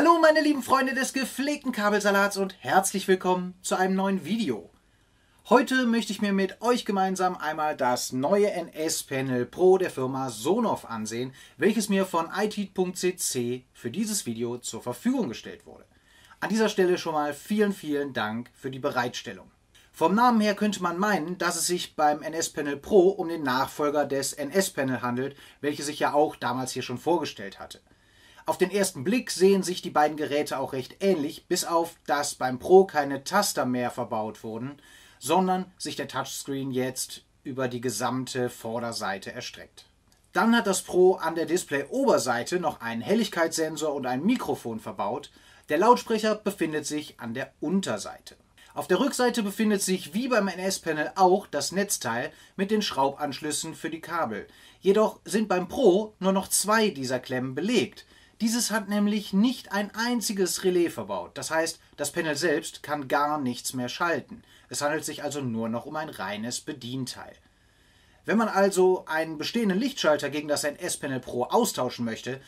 Hallo meine lieben Freunde des gepflegten Kabelsalats und herzlich willkommen zu einem neuen Video. Heute möchte ich mir mit euch gemeinsam einmal das neue NS-Panel Pro der Firma Sonoff ansehen, welches mir von it.cc für dieses Video zur Verfügung gestellt wurde. An dieser Stelle schon mal vielen, vielen Dank für die Bereitstellung. Vom Namen her könnte man meinen, dass es sich beim NS-Panel Pro um den Nachfolger des NS-Panel handelt, welches sich ja auch damals hier schon vorgestellt hatte. Auf den ersten Blick sehen sich die beiden Geräte auch recht ähnlich, bis auf dass beim Pro keine Taster mehr verbaut wurden, sondern sich der Touchscreen jetzt über die gesamte Vorderseite erstreckt. Dann hat das Pro an der Display-Oberseite noch einen Helligkeitssensor und ein Mikrofon verbaut. Der Lautsprecher befindet sich an der Unterseite. Auf der Rückseite befindet sich wie beim NS-Panel auch das Netzteil mit den Schraubanschlüssen für die Kabel. Jedoch sind beim Pro nur noch zwei dieser Klemmen belegt. Dieses hat nämlich nicht ein einziges Relais verbaut. Das heißt, das Panel selbst kann gar nichts mehr schalten. Es handelt sich also nur noch um ein reines Bedienteil. Wenn man also einen bestehenden Lichtschalter gegen das NS-Panel Pro austauschen möchte,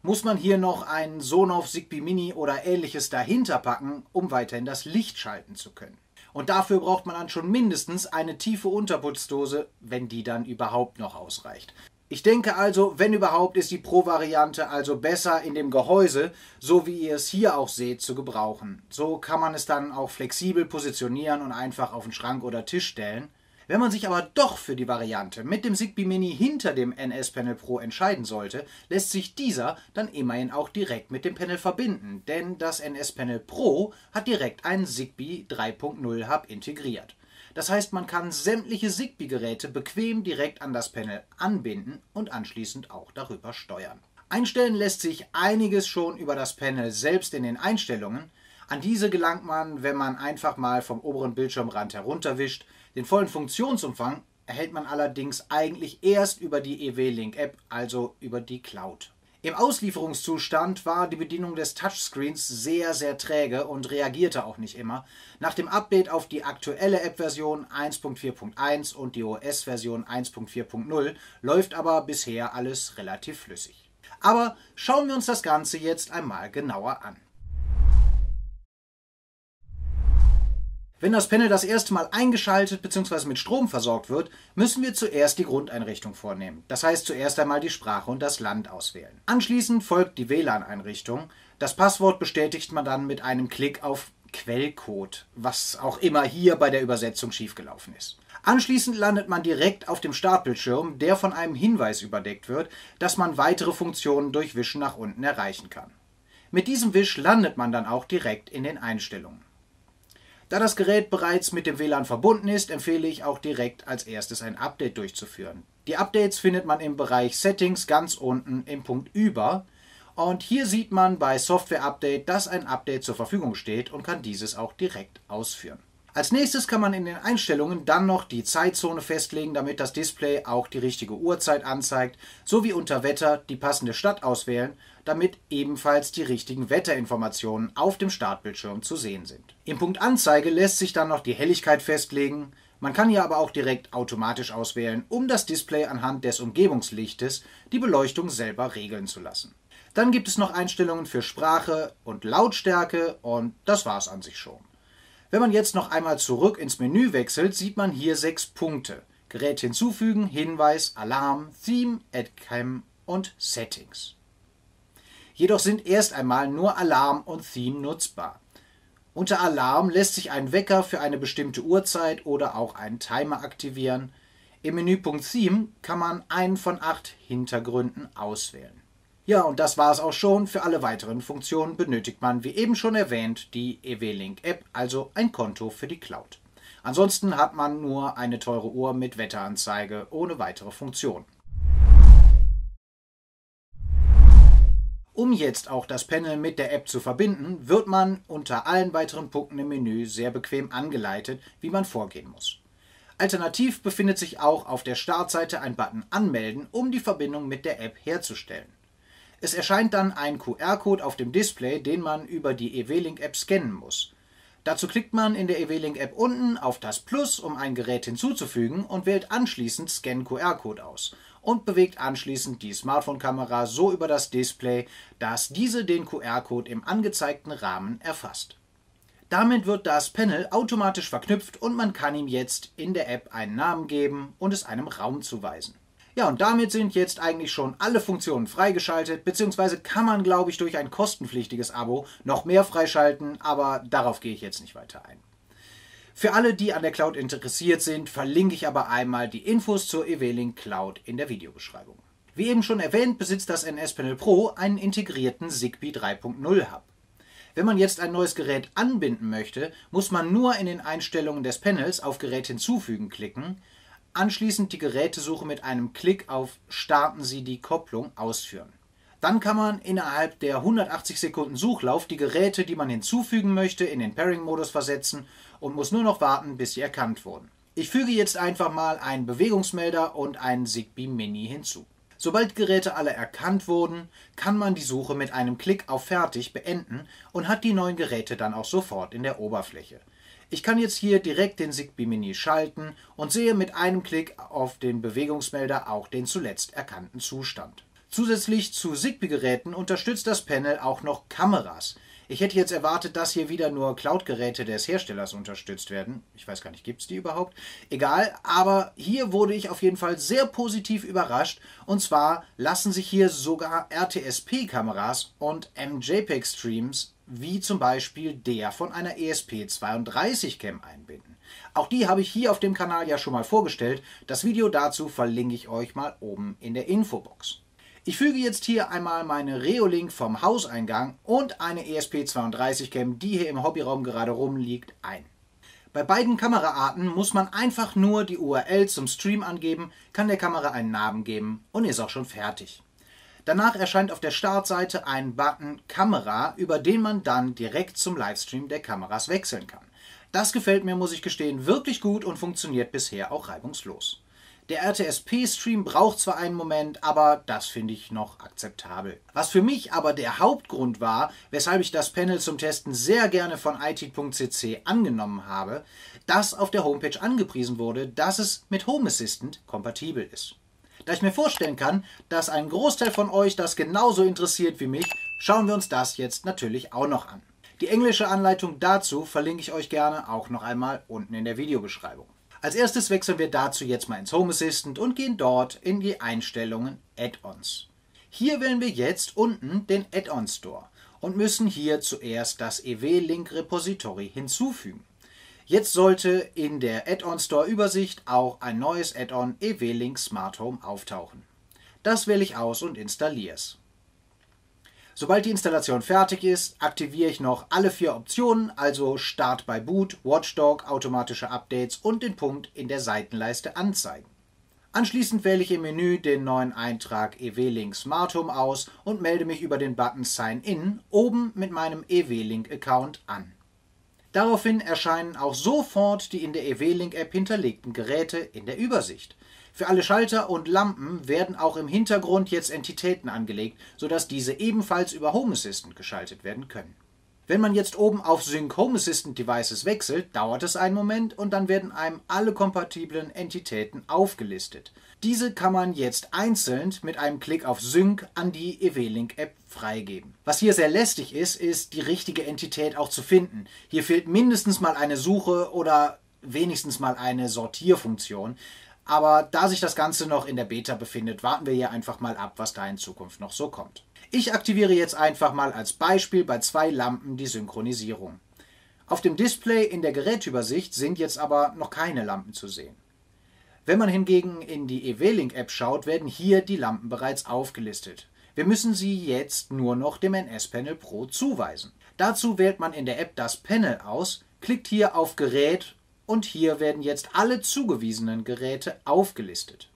muss man hier noch einen Sonoff Zigbee Mini oder ähnliches dahinter packen, um weiterhin das Licht schalten zu können. Und dafür braucht man dann schon mindestens eine tiefe Unterputzdose, wenn die dann überhaupt noch ausreicht. Ich denke also, wenn überhaupt, ist die Pro-Variante also besser in dem Gehäuse, so wie ihr es hier auch seht, zu gebrauchen. So kann man es dann auch flexibel positionieren und einfach auf den Schrank oder Tisch stellen. Wenn man sich aber doch für die Variante mit dem Zigbee Mini hinter dem NS Panel Pro entscheiden sollte, lässt sich dieser dann immerhin auch direkt mit dem Panel verbinden, denn das NS Panel Pro hat direkt einen Zigbee 3.0 Hub integriert. Das heißt, man kann sämtliche Zigbee-Geräte bequem direkt an das Panel anbinden und anschließend auch darüber steuern. Einstellen lässt sich einiges schon über das Panel selbst in den Einstellungen. An diese gelangt man, wenn man einfach mal vom oberen Bildschirmrand herunterwischt. Den vollen Funktionsumfang erhält man allerdings eigentlich erst über die EW-Link-App, also über die Cloud. Im Auslieferungszustand war die Bedienung des Touchscreens sehr, sehr träge und reagierte auch nicht immer. Nach dem Update auf die aktuelle App-Version 1.4.1 und die OS-Version 1.4.0 läuft aber bisher alles relativ flüssig. Aber schauen wir uns das Ganze jetzt einmal genauer an. Wenn das Panel das erste Mal eingeschaltet bzw. mit Strom versorgt wird, müssen wir zuerst die Grundeinrichtung vornehmen. Das heißt zuerst einmal die Sprache und das Land auswählen. Anschließend folgt die WLAN-Einrichtung. Das Passwort bestätigt man dann mit einem Klick auf Quellcode, was auch immer hier bei der Übersetzung schiefgelaufen ist. Anschließend landet man direkt auf dem Startbildschirm, der von einem Hinweis überdeckt wird, dass man weitere Funktionen durch Wischen nach unten erreichen kann. Mit diesem Wisch landet man dann auch direkt in den Einstellungen. Da das Gerät bereits mit dem WLAN verbunden ist, empfehle ich auch direkt als erstes ein Update durchzuführen. Die Updates findet man im Bereich Settings ganz unten im Punkt Über. Und hier sieht man bei Software Update, dass ein Update zur Verfügung steht und kann dieses auch direkt ausführen. Als nächstes kann man in den Einstellungen dann noch die Zeitzone festlegen, damit das Display auch die richtige Uhrzeit anzeigt, sowie unter Wetter die passende Stadt auswählen, damit ebenfalls die richtigen Wetterinformationen auf dem Startbildschirm zu sehen sind. Im Punkt Anzeige lässt sich dann noch die Helligkeit festlegen, man kann hier aber auch direkt automatisch auswählen, um das Display anhand des Umgebungslichtes die Beleuchtung selber regeln zu lassen. Dann gibt es noch Einstellungen für Sprache und Lautstärke und das war es an sich schon. Wenn man jetzt noch einmal zurück ins Menü wechselt, sieht man hier sechs Punkte. Gerät hinzufügen, Hinweis, Alarm, Theme, Add Cam und Settings. Jedoch sind erst einmal nur Alarm und Theme nutzbar. Unter Alarm lässt sich ein Wecker für eine bestimmte Uhrzeit oder auch einen Timer aktivieren. Im Menüpunkt Theme kann man einen von acht Hintergründen auswählen. Ja, und das war es auch schon. Für alle weiteren Funktionen benötigt man, wie eben schon erwähnt, die EW-Link App, also ein Konto für die Cloud. Ansonsten hat man nur eine teure Uhr mit Wetteranzeige ohne weitere Funktion. Um jetzt auch das Panel mit der App zu verbinden, wird man unter allen weiteren Punkten im Menü sehr bequem angeleitet, wie man vorgehen muss. Alternativ befindet sich auch auf der Startseite ein Button Anmelden, um die Verbindung mit der App herzustellen. Es erscheint dann ein QR-Code auf dem Display, den man über die EW-Link-App scannen muss. Dazu klickt man in der EW-Link-App unten auf das Plus, um ein Gerät hinzuzufügen und wählt anschließend Scan QR-Code aus und bewegt anschließend die Smartphone-Kamera so über das Display, dass diese den QR-Code im angezeigten Rahmen erfasst. Damit wird das Panel automatisch verknüpft und man kann ihm jetzt in der App einen Namen geben und es einem Raum zuweisen. Ja, und damit sind jetzt eigentlich schon alle Funktionen freigeschaltet, beziehungsweise kann man, glaube ich, durch ein kostenpflichtiges Abo noch mehr freischalten, aber darauf gehe ich jetzt nicht weiter ein. Für alle, die an der Cloud interessiert sind, verlinke ich aber einmal die Infos zur Evelink Cloud in der Videobeschreibung. Wie eben schon erwähnt, besitzt das NS Panel Pro einen integrierten Zigbee 3.0 Hub. Wenn man jetzt ein neues Gerät anbinden möchte, muss man nur in den Einstellungen des Panels auf Gerät hinzufügen klicken, anschließend die Gerätesuche mit einem Klick auf Starten Sie die Kopplung ausführen. Dann kann man innerhalb der 180 Sekunden Suchlauf die Geräte, die man hinzufügen möchte, in den Pairing-Modus versetzen und muss nur noch warten, bis sie erkannt wurden. Ich füge jetzt einfach mal einen Bewegungsmelder und einen Zigbee Mini hinzu. Sobald Geräte alle erkannt wurden, kann man die Suche mit einem Klick auf Fertig beenden und hat die neuen Geräte dann auch sofort in der Oberfläche. Ich kann jetzt hier direkt den Zigbee Mini schalten und sehe mit einem Klick auf den Bewegungsmelder auch den zuletzt erkannten Zustand. Zusätzlich zu Zigbee-Geräten unterstützt das Panel auch noch Kameras. Ich hätte jetzt erwartet, dass hier wieder nur Cloud-Geräte des Herstellers unterstützt werden. Ich weiß gar nicht, gibt es die überhaupt? Egal, aber hier wurde ich auf jeden Fall sehr positiv überrascht. Und zwar lassen sich hier sogar RTSP-Kameras und MJPEG-Streams, wie zum Beispiel der von einer ESP32-Cam einbinden. Auch die habe ich hier auf dem Kanal ja schon mal vorgestellt. Das Video dazu verlinke ich euch mal oben in der Infobox. Ich füge jetzt hier einmal meine Reolink vom Hauseingang und eine ESP32 Cam, die hier im Hobbyraum gerade rumliegt, ein. Bei beiden Kameraarten muss man einfach nur die URL zum Stream angeben, kann der Kamera einen Namen geben und ist auch schon fertig. Danach erscheint auf der Startseite ein Button Kamera, über den man dann direkt zum Livestream der Kameras wechseln kann. Das gefällt mir, muss ich gestehen, wirklich gut und funktioniert bisher auch reibungslos. Der RTSP-Stream braucht zwar einen Moment, aber das finde ich noch akzeptabel. Was für mich aber der Hauptgrund war, weshalb ich das Panel zum Testen sehr gerne von IT.cc angenommen habe, dass auf der Homepage angepriesen wurde, dass es mit Home Assistant kompatibel ist. Da ich mir vorstellen kann, dass ein Großteil von euch das genauso interessiert wie mich, schauen wir uns das jetzt natürlich auch noch an. Die englische Anleitung dazu verlinke ich euch gerne auch noch einmal unten in der Videobeschreibung. Als erstes wechseln wir dazu jetzt mal ins Home Assistant und gehen dort in die Einstellungen Add-ons. Hier wählen wir jetzt unten den Add-on Store und müssen hier zuerst das EW-Link Repository hinzufügen. Jetzt sollte in der Add-on Store Übersicht auch ein neues Add-on EW-Link Smart Home auftauchen. Das wähle ich aus und installiere es. Sobald die Installation fertig ist, aktiviere ich noch alle vier Optionen, also Start bei Boot, Watchdog, automatische Updates und den Punkt in der Seitenleiste anzeigen. Anschließend wähle ich im Menü den neuen Eintrag EW-Link Smart Home aus und melde mich über den Button Sign In oben mit meinem EW-Link-Account an. Daraufhin erscheinen auch sofort die in der EW-Link-App hinterlegten Geräte in der Übersicht. Für alle Schalter und Lampen werden auch im Hintergrund jetzt Entitäten angelegt, sodass diese ebenfalls über Home Assistant geschaltet werden können. Wenn man jetzt oben auf Sync Home Assistant Devices wechselt, dauert es einen Moment und dann werden einem alle kompatiblen Entitäten aufgelistet. Diese kann man jetzt einzeln mit einem Klick auf Sync an die EW-Link App freigeben. Was hier sehr lästig ist, ist die richtige Entität auch zu finden. Hier fehlt mindestens mal eine Suche oder wenigstens mal eine Sortierfunktion. Aber da sich das Ganze noch in der Beta befindet, warten wir hier einfach mal ab, was da in Zukunft noch so kommt. Ich aktiviere jetzt einfach mal als Beispiel bei zwei Lampen die Synchronisierung. Auf dem Display in der Gerätübersicht sind jetzt aber noch keine Lampen zu sehen. Wenn man hingegen in die EW-Link-App schaut, werden hier die Lampen bereits aufgelistet. Wir müssen sie jetzt nur noch dem NS-Panel Pro zuweisen. Dazu wählt man in der App das Panel aus, klickt hier auf Gerät und hier werden jetzt alle zugewiesenen Geräte aufgelistet.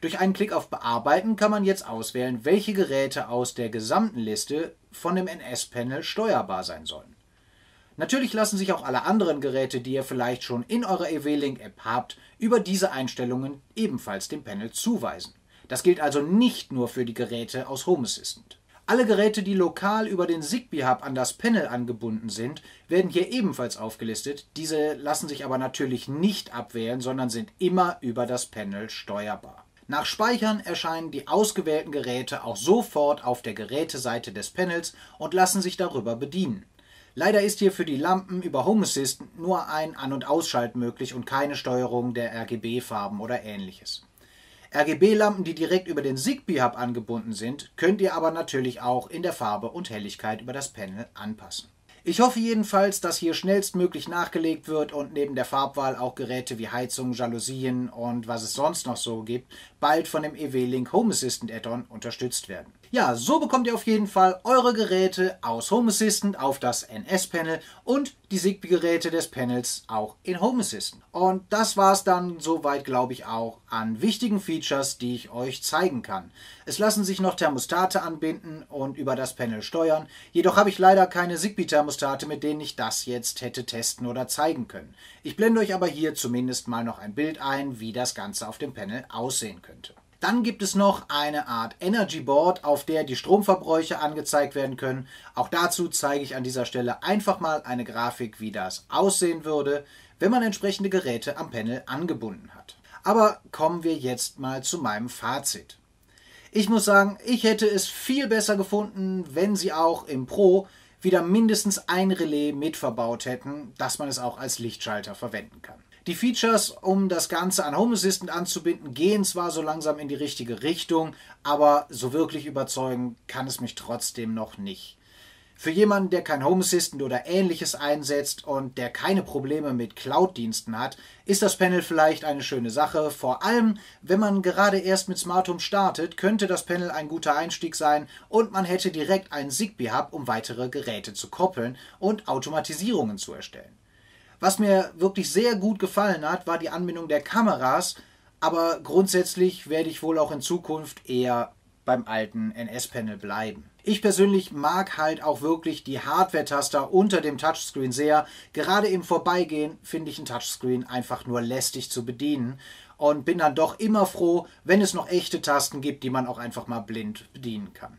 Durch einen Klick auf Bearbeiten kann man jetzt auswählen, welche Geräte aus der gesamten Liste von dem NS-Panel steuerbar sein sollen. Natürlich lassen sich auch alle anderen Geräte, die ihr vielleicht schon in eurer EW-Link-App habt, über diese Einstellungen ebenfalls dem Panel zuweisen. Das gilt also nicht nur für die Geräte aus Home Assistant. Alle Geräte, die lokal über den Zigbee-Hub an das Panel angebunden sind, werden hier ebenfalls aufgelistet. Diese lassen sich aber natürlich nicht abwählen, sondern sind immer über das Panel steuerbar. Nach Speichern erscheinen die ausgewählten Geräte auch sofort auf der Geräteseite des Panels und lassen sich darüber bedienen. Leider ist hier für die Lampen über Home Assistant nur ein An- und Ausschalten möglich und keine Steuerung der RGB-Farben oder ähnliches. RGB-Lampen, die direkt über den Zigbee-Hub angebunden sind, könnt ihr aber natürlich auch in der Farbe und Helligkeit über das Panel anpassen. Ich hoffe jedenfalls, dass hier schnellstmöglich nachgelegt wird und neben der Farbwahl auch Geräte wie Heizung, Jalousien und was es sonst noch so gibt, bald von dem EW-Link Home Assistant Add-on unterstützt werden. Ja, so bekommt ihr auf jeden Fall eure Geräte aus Home Assistant auf das NS-Panel und die Zigbee-Geräte des Panels auch in Home Assistant. Und das war es dann soweit, glaube ich, auch an wichtigen Features, die ich euch zeigen kann. Es lassen sich noch Thermostate anbinden und über das Panel steuern, jedoch habe ich leider keine Zigbee-Thermostate, mit denen ich das jetzt hätte testen oder zeigen können. Ich blende euch aber hier zumindest mal noch ein Bild ein, wie das Ganze auf dem Panel aussehen könnte. Dann gibt es noch eine Art Energy Board, auf der die Stromverbräuche angezeigt werden können. Auch dazu zeige ich an dieser Stelle einfach mal eine Grafik, wie das aussehen würde, wenn man entsprechende Geräte am Panel angebunden hat. Aber kommen wir jetzt mal zu meinem Fazit. Ich muss sagen, ich hätte es viel besser gefunden, wenn sie auch im Pro wieder mindestens ein Relais mit verbaut hätten, dass man es auch als Lichtschalter verwenden kann. Die Features, um das Ganze an Home Assistant anzubinden, gehen zwar so langsam in die richtige Richtung, aber so wirklich überzeugen kann es mich trotzdem noch nicht. Für jemanden, der kein Home Assistant oder ähnliches einsetzt und der keine Probleme mit Cloud-Diensten hat, ist das Panel vielleicht eine schöne Sache. Vor allem, wenn man gerade erst mit Smart Home startet, könnte das Panel ein guter Einstieg sein und man hätte direkt einen Zigbee-Hub, um weitere Geräte zu koppeln und Automatisierungen zu erstellen. Was mir wirklich sehr gut gefallen hat, war die Anbindung der Kameras, aber grundsätzlich werde ich wohl auch in Zukunft eher beim alten NS-Panel bleiben. Ich persönlich mag halt auch wirklich die Hardware-Taster unter dem Touchscreen sehr. Gerade im Vorbeigehen finde ich ein Touchscreen einfach nur lästig zu bedienen und bin dann doch immer froh, wenn es noch echte Tasten gibt, die man auch einfach mal blind bedienen kann.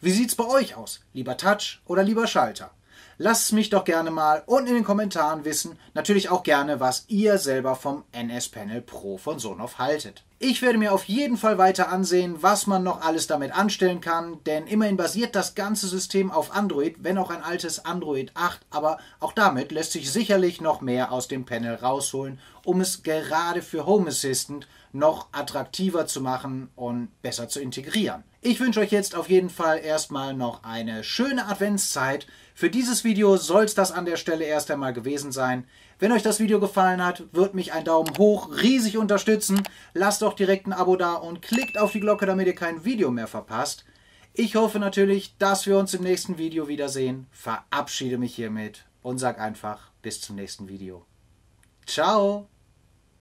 Wie sieht's bei euch aus? Lieber Touch oder lieber Schalter? Lasst es mich doch gerne mal unten in den Kommentaren wissen. Natürlich auch gerne, was ihr selber vom NS Panel Pro von Sonoff haltet. Ich werde mir auf jeden Fall weiter ansehen, was man noch alles damit anstellen kann, denn immerhin basiert das ganze System auf Android, wenn auch ein altes Android 8, aber auch damit lässt sich sicherlich noch mehr aus dem Panel rausholen, um es gerade für Home Assistant noch attraktiver zu machen und besser zu integrieren. Ich wünsche euch jetzt auf jeden Fall erstmal noch eine schöne Adventszeit. Für dieses Video soll es das an der Stelle erst einmal gewesen sein. Wenn euch das Video gefallen hat, wird mich ein Daumen hoch riesig unterstützen. Lasst doch direkt ein Abo da und klickt auf die Glocke, damit ihr kein Video mehr verpasst. Ich hoffe natürlich, dass wir uns im nächsten Video wiedersehen. Verabschiede mich hiermit und sag einfach bis zum nächsten Video. Ciao!